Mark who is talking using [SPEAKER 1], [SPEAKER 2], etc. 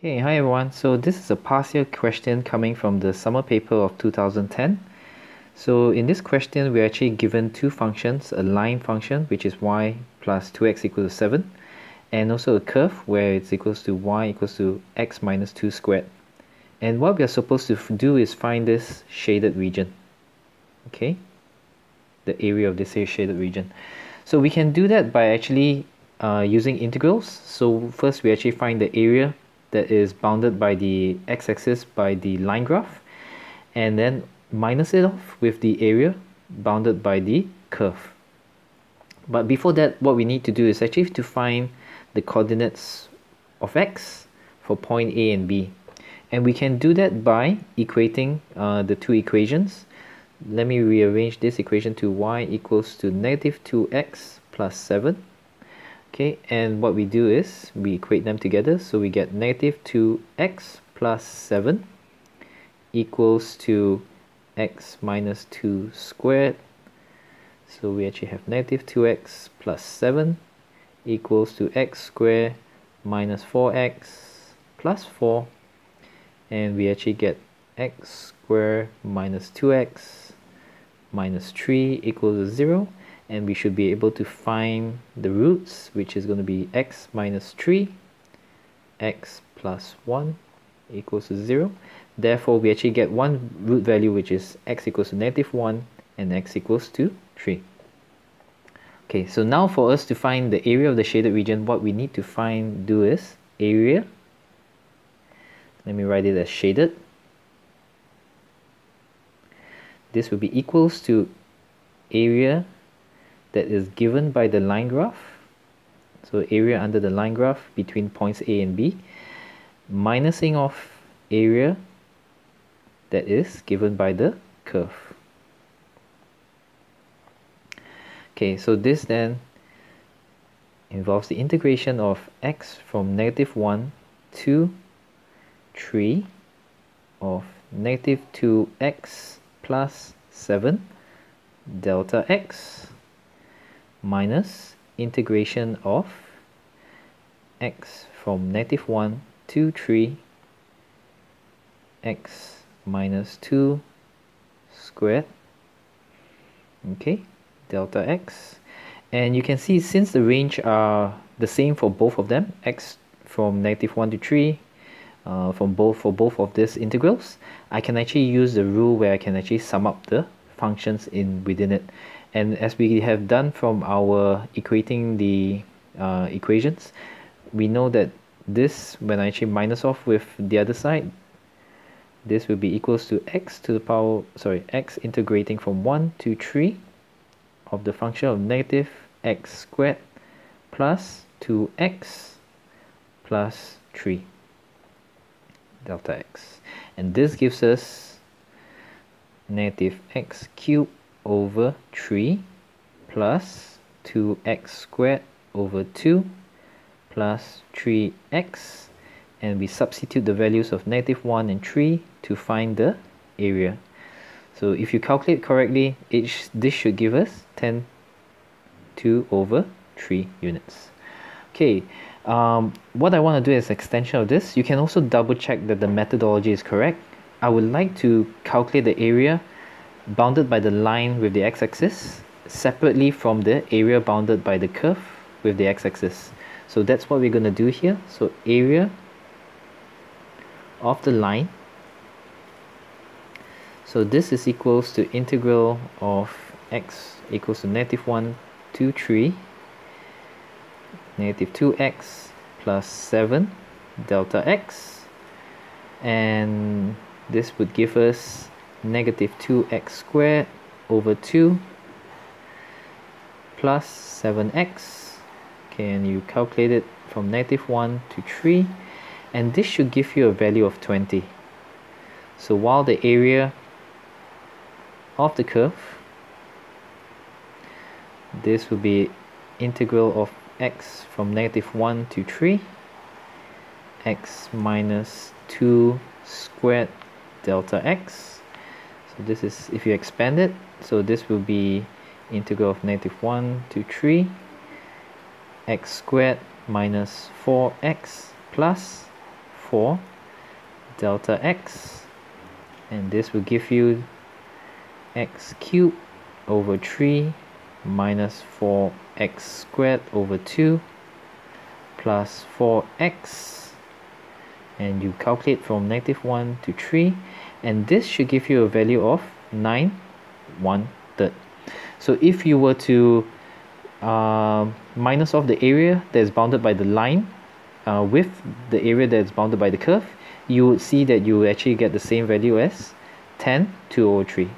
[SPEAKER 1] Okay, hi everyone. So this is a past year question coming from the summer paper of 2010. So in this question, we're actually given two functions, a line function, which is y plus 2x equals to 7, and also a curve where it's equals to y equals to x minus 2 squared. And what we are supposed to do is find this shaded region. Okay, the area of this shaded region. So we can do that by actually uh, using integrals. So first we actually find the area that is bounded by the x-axis by the line graph and then minus it off with the area bounded by the curve. But before that, what we need to do is actually to find the coordinates of x for point A and B. And we can do that by equating uh, the two equations. Let me rearrange this equation to y equals to negative 2x plus 7 okay and what we do is we equate them together. So we get negative 2x plus 7 equals to x minus 2 squared. So we actually have negative 2x plus 7 equals to x squared minus 4x plus 4 and we actually get x squared minus 2x minus 3 equals to 0 and we should be able to find the roots which is going to be x minus 3 x plus 1 equals to 0 therefore we actually get one root value which is x equals to negative 1 and x equals to 3 okay so now for us to find the area of the shaded region what we need to find do is area. Let me write it as shaded. This will be equals to area that is given by the line graph. So area under the line graph between points A and B minusing off area that is given by the curve. Okay so this then involves the integration of x from negative 1 to 3 of negative 2x plus 7 delta x minus integration of x from negative 1 to 3 x minus 2 squared okay delta x. And you can see since the range are the same for both of them x from negative 1 to 3 uh, from both for both of these integrals I can actually use the rule where I can actually sum up the functions in within it and as we have done from our equating the uh, equations we know that this when I actually minus off with the other side this will be equals to x to the power sorry x integrating from 1 to 3 of the function of negative x squared plus 2x plus 3 delta x. And this gives us negative x cubed over 3 plus 2x squared over 2 plus 3x and we substitute the values of negative 1 and 3 to find the area. So if you calculate correctly, this should give us 10 2 over 3 units. Okay, um, what I want to do is extension of this. You can also double check that the methodology is correct. I would like to calculate the area bounded by the line with the x-axis separately from the area bounded by the curve with the x-axis. So that's what we're going to do here. So area of the line. So this is equals to integral of x equals to negative 1 to 3 negative 2x plus 7 delta x and this would give us negative 2x squared over 2 plus 7x okay and you calculate it from negative 1 to 3 and this should give you a value of 20 so while the area of the curve this will be integral of x from negative 1 to 3 x minus 2 squared delta x this is if you expand it so this will be integral of negative 1 to 3 x squared minus 4x plus 4 delta x. And this will give you x cubed over 3 minus 4x squared over 2 plus 4x and you calculate from negative 1 to 3 and this should give you a value of 9 1 third. So if you were to uh, minus off the area that is bounded by the line uh, with the area that is bounded by the curve you would see that you actually get the same value as 10 2 over 3